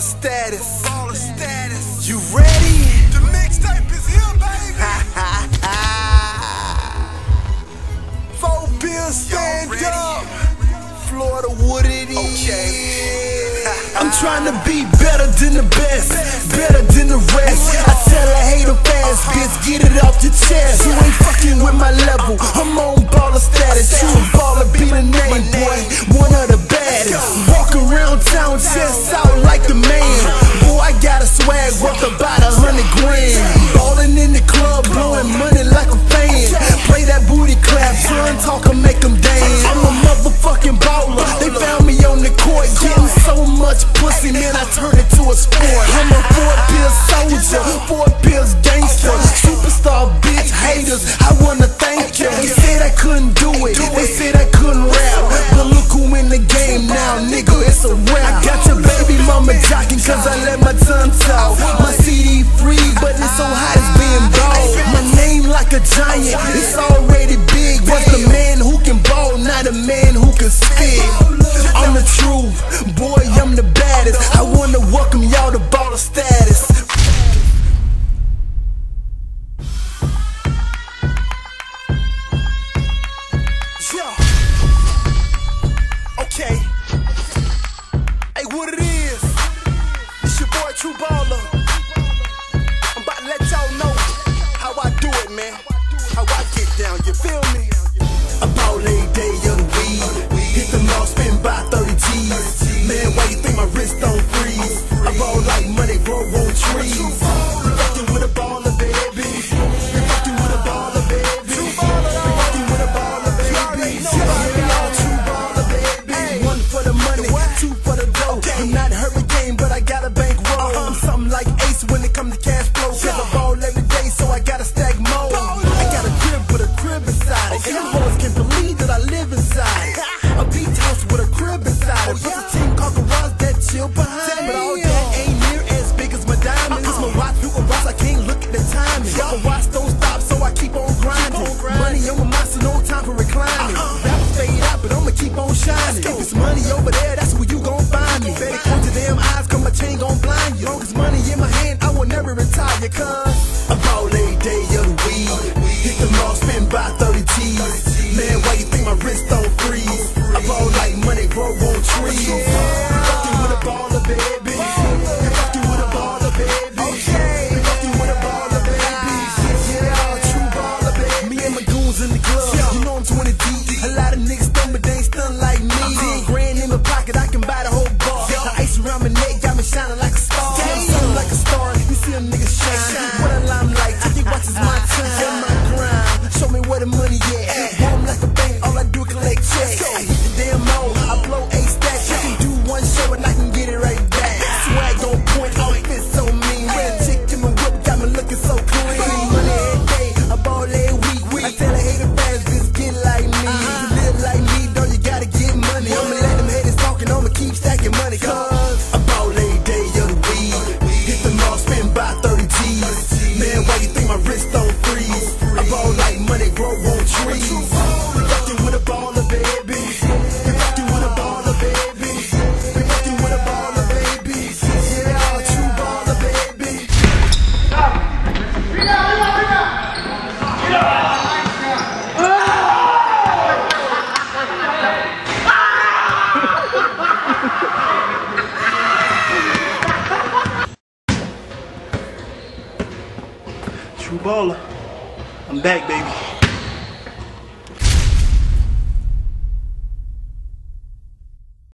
status. Baller status. You ready? The mixtape is here, baby. Four pills stand up. Florida, what it is. Okay. I'm trying to be better than the best, better than the rest. I tell a hater fast, bitch, get it off your chest. You ain't fucking with my level. And make them dance. I'm a motherfucking baller. They found me on the court, getting so much pussy, man, I turn it to a sport. I'm a four pills soldier, four pills gangster, superstar bitch haters. I wanna thank you. They said I couldn't do it, they said I couldn't rap. But look who in the game now, nigga, it's a rap. I got your baby mama jocking cause I let my Hey, what it is? It's your boy Tru Baller. I'm about to let y'all know how I do it, man. How I get down, you feel me? Like Ace when it comes to cash flow. Cause I ball every day, so I gotta stack more. I got a crib with a crib inside it. And you boys can believe that I live inside it. A beach house with a crib inside it. Plus a team called Garage that chill behind But all that ain't near as big as my diamond. Cause my watch through a watch, I can't look at the timing. My watch don't stop, so I keep on grinding. Money on my mind, so no time for reclining. Rappers fade out, but I'ma keep on shining. Retire, cause I ball every day of the week. Hit the mall, spend by 30 G's. Man, why you think my wrist don't freeze? I ball like money, grow on trees. You fucking with a baller, baby. You fucking with a baller, baby. You fucking with a baller, baby. Yeah, Tru Baller, baby. Me and my goons in the club. You know I'm 20 deep. A lot of niggas dumb, but they ain't stunned like me. Ten grand in my pocket, I can buy the whole bar. The ice around my neck got me shining like a star. The money at. Tru Baller. I'm back, baby.